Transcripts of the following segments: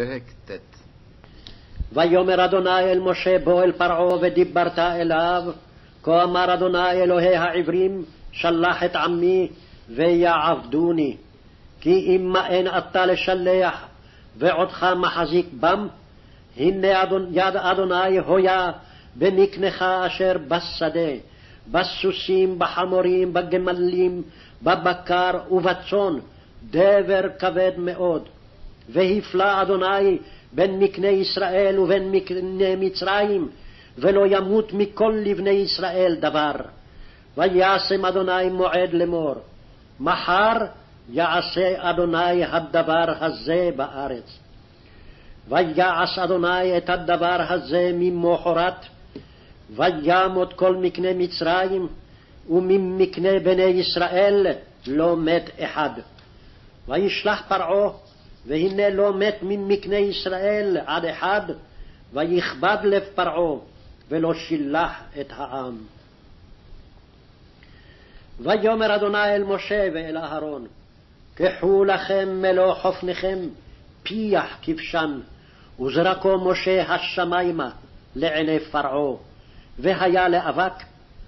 פרק ט' ויאמר אדוני אל משה בוא אל פרעה ודיברת אליו. כה אמר אדוני אלוהי העברים שלח את עמי ויעבדוני. כי אם מאן אתה לשלח ועודך מחזיק בם הנה יד אדוני הויה במקנך אשר בשדה בסוסים בחמורים בגמלים בבקר ובצאן דבר כבד מאוד והפלא אדוני בין מקנה ישראל ובין מקנה מצרים, ולא ימות מכל לבני ישראל דבר. וישם אדוני מועד לאמור, מחר יעשה אדוני הדבר הזה בארץ. ויעש אדוני את הדבר הזה ממוחרת, וימות כל מקנה מצרים, וממקנה בני ישראל לא מת אחד. וישלח פרעה והנה לא מת ממקנה ישראל עד אחד, ויכבד לב פרעה, ולא שילח את העם. ויאמר אדוני אל משה ואל אהרון, קחו לכם מלוא חופניכם, פיח כבשן, וזרקו משה השמיימה לעיני פרעה, והיה לאבק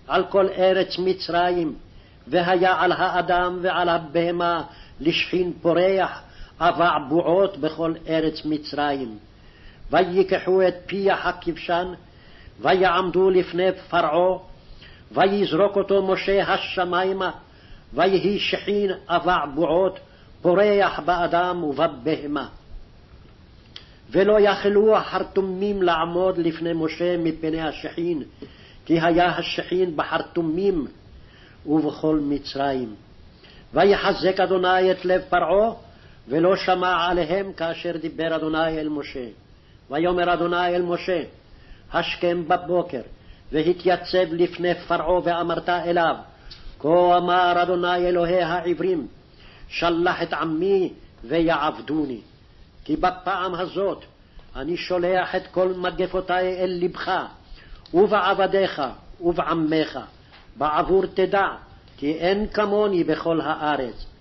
על כל ארץ מצרים, והיה על האדם ועל הבהמה לשכין פורח, אבע בועות בכל ארץ מצרים. ויקחו את פיח הכבשן, ויעמדו לפני פרעה, ויזרוק אותו משה השמיימה, ויהי שחין אבע בועות, פורח באדם ובבהמה. ולא יכלו החרטומים לעמוד לפני משה מפני השחין, כי היה השחין בחרטומים ובכל מצרים. ויחזק אדוני את לב פרעה, ולא שמע עליהם כאשר דיבר אדוני אל משה. ויאמר אדוני אל משה, השכם בבוקר, והתייצב לפני פרעה ואמרת אליו, כה אמר אדוני אלוהי העברים, שלח את עמי ויעבדוני. כי בפעם הזאת אני שולח את כל מגפותי אל לבך, ובעבדיך ובעמך, בעבור תדע, כי אין כמוני בכל הארץ.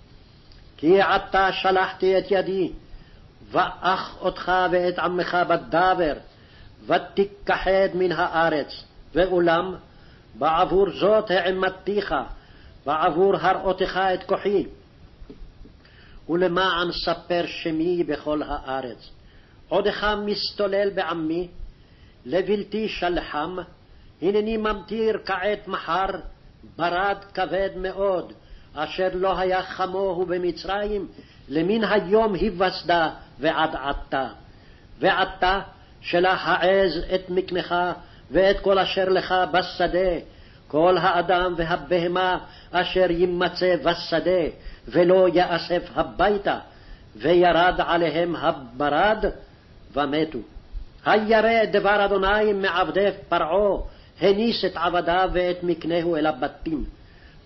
כי עתה שלחתי את ידי, ואך אותך ואת עמך בדבר, ותיכחד מן הארץ, ואולם בעבור זאת העמדתיך, בעבור הראותך את כוחי, ולמען ספר שמי בכל הארץ. עודך מסתולל בעמי, לבלתי שלחם, הנני ממטיר כעת מחר, ברד כבד מאוד, אשר לא היה כמוהו במצרים, למן היום היווסדה ועד עתה. ועתה שלח העז את מקנך ואת כל אשר לך בשדה, כל האדם והבהמה אשר יימצא בשדה, ולא יאסף הביתה, וירד עליהם הברד, ומתו. הירא דבר אדוני מעבדי פרעה, הניס את עבדיו ואת מקנהו אל הבתים.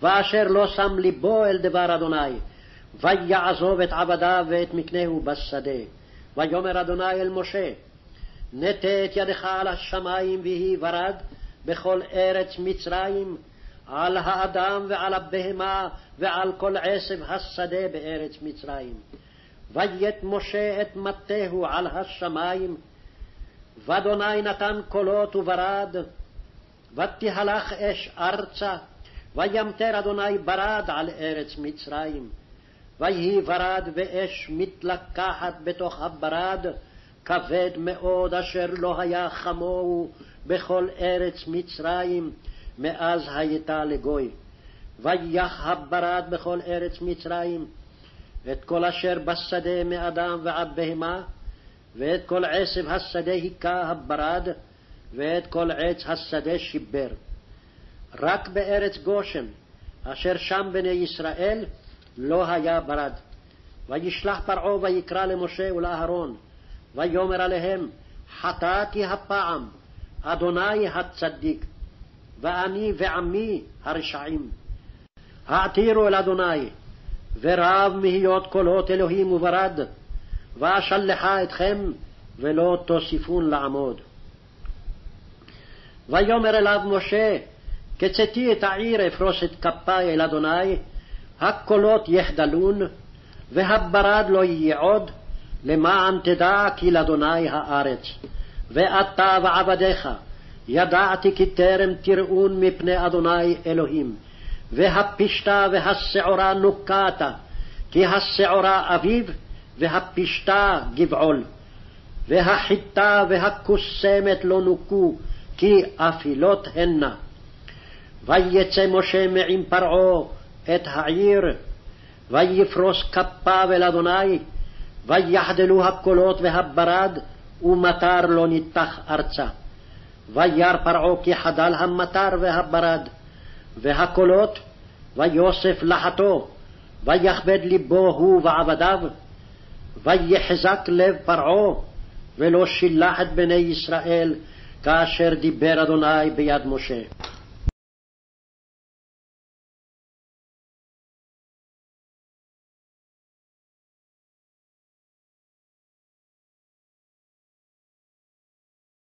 ואשר לא שם ליבו אל דבר אדוני, ויעזוב את עבדיו ואת מקנהו בשדה. ויאמר אדוני אל משה, נטה את ידך על השמים ויהי ברד בכל ארץ מצרים, על האדם ועל הבהמה ועל כל עשב השדה בארץ מצרים. ויית משה את מטהו על השמים, ואדוני נתן קולות וברד, ותהלך אש ארצה, וימטר אדוני ברד על ארץ מצרים. ויהי ברד ואש מתלקחת בתוך הברד, כבד מאוד אשר לא היה כמוהו בכל ארץ מצרים, מאז הייתה לגוי. ויח הברד בכל ארץ מצרים, את כל אשר בשדה מאדם ועד בהמה, ואת כל עשב השדה היכה הברד, ואת כל עץ השדה שיבר. רק בארץ גושן, אשר שם בני ישראל, לא היה ברד. וישלח פרעה ויקרא למשה ולאהרון, ויאמר אליהם, חטאתי הפעם, אדוני הצדיק, ואני ועמי הרשעים. העתירו אל אדוני, ורב מהיות קולות אלוהים וברד, ואשלחה אתכם, ולא תוסיפון לעמוד. ויאמר אליו משה, כצאתי את העיר אפרוס את כפי אל אדוני, הקולות יחדלון, והברד לא יהיה עוד, למען תדע כי לאדוני הארץ. ואתה ועבדיך, ידעתי כי טרם תראון מפני אדוני אלוהים. והפשתה והשעורה נוקעת, כי השעורה אביב, והפשתה גבעול. והחיטה והכוסמת לא נוקו, כי אפילות הנה. ויצא משה מעם פרעה את העיר, ויפרוס כפיו אל אדוני, ויחדלו הקולות והברד, ומטר לא ניתח ארצה. וירא פרעה כי חדל המטר והברד, והקולות, ויוסף לחתו, ויכבד ליבו הוא ועבדיו, ויחזק לב פרעה, ולא שילח את בני ישראל, כאשר דיבר אדוני ביד משה.